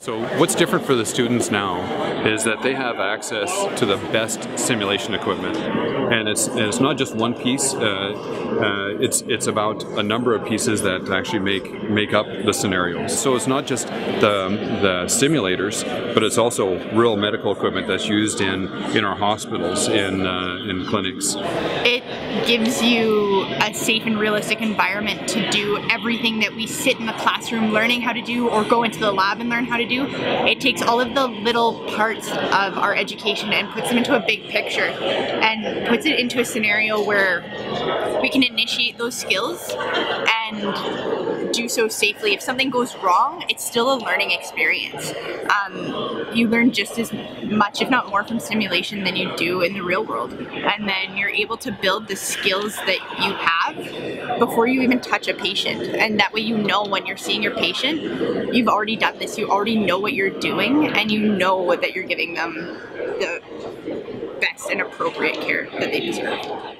So what's different for the students now is that they have access to the best simulation equipment, and it's and it's not just one piece. Uh, uh, it's it's about a number of pieces that actually make make up the scenarios. So it's not just the the simulators, but it's also real medical equipment that's used in in our hospitals, in uh, in clinics. It gives you a safe and realistic environment to do everything that we sit in the classroom learning how to do, or go into the lab and learn how to do. It takes all of the little parts of our education and puts them into a big picture and puts it into a scenario where we can initiate those skills and do so safely. If something goes wrong, it's still a learning experience. Um, you learn just as much, if not more, from simulation than you do in the real world. And then you're able to build the skills that you have before you even touch a patient. And that way you know when you're seeing your patient, you've already done this, you already know what you're doing, and you know that you're giving them the best and appropriate care that they deserve.